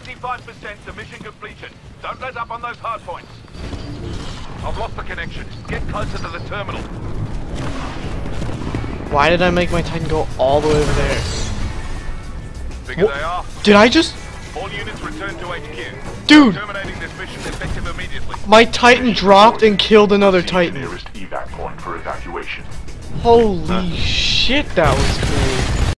75% to mission completion. Don't let up on those hard points. I've lost the connection. Get closer to the terminal. Why did I make my Titan go all the way over there? Figure they are. Did I just... All units return to HQ. Dude! Terminating this mission effective immediately. My Titan dropped and killed another Titan. nearest evac point for evacuation. Holy shit, that was cool.